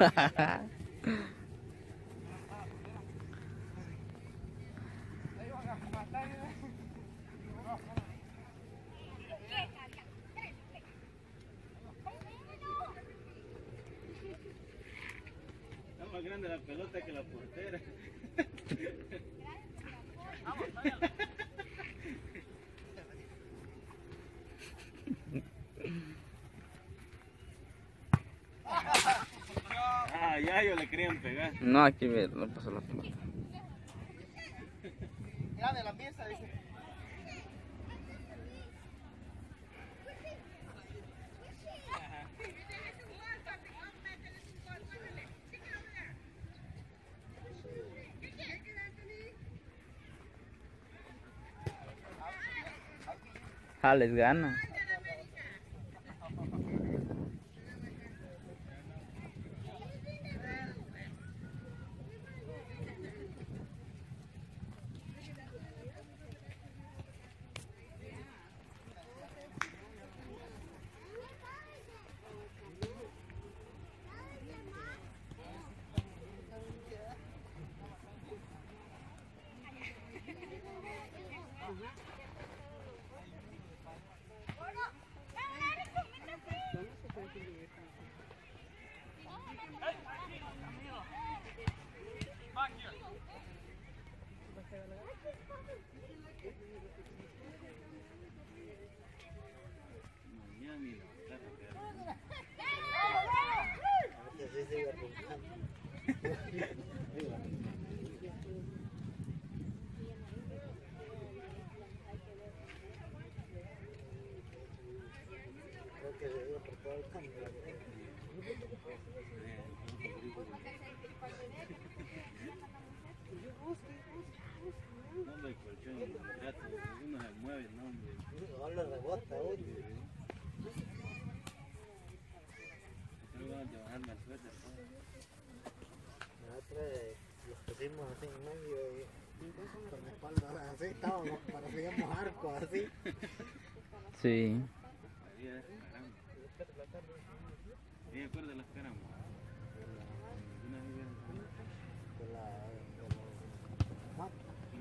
Más grande la pelota que la portera. Ah, ya yo le querían pegar. No, aquí me no pasó la pelota. Grande la pieza, dice. Ah, les gana. Ya ni la perra pegar. Sí, sí, sí, De de.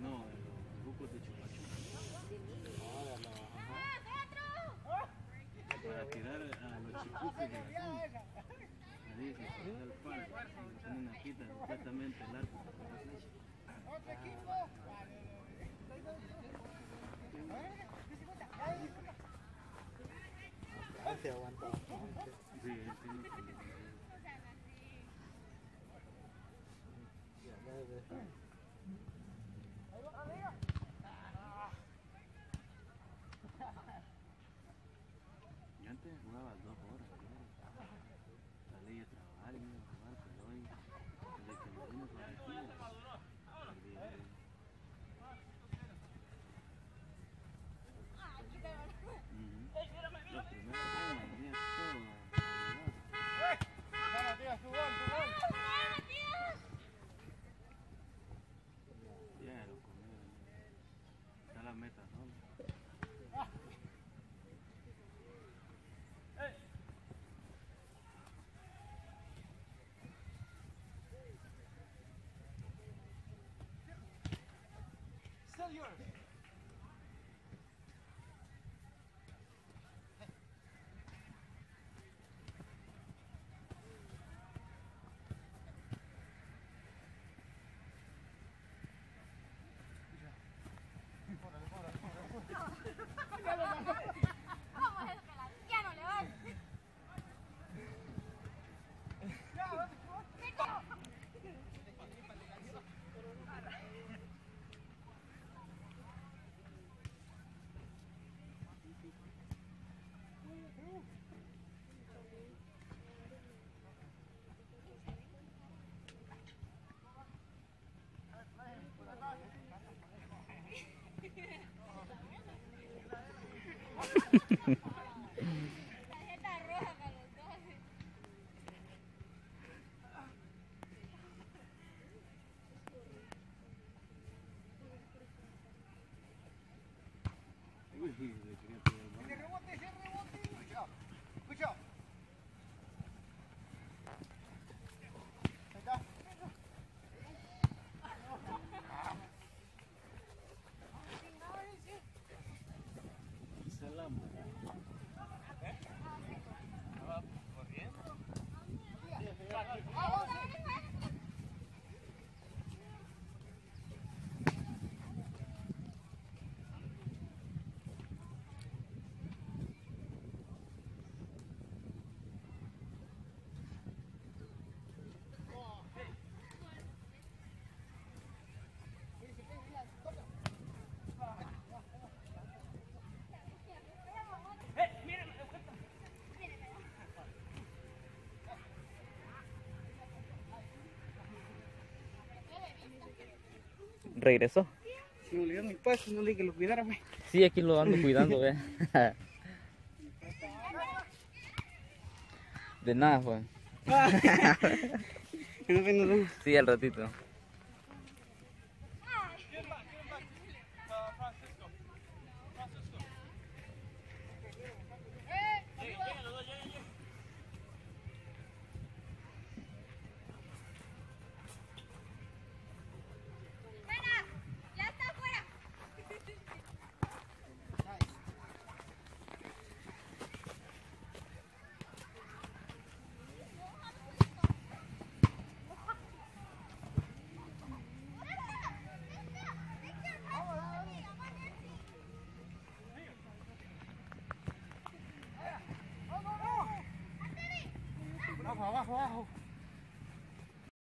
No, de los grupos de. Para tirar a los de la. Ahí se el una quita completamente el arco para la flecha. Ahí se aguanta bastante. Sí, él tiene que- Ya failure. over here that you have regresó. Se me olvidó mi puesto, no le dije que lo cuidara, güey. Sí, aquí lo ando cuidando, ve. De nada, vemos. Sí, al ratito. wow.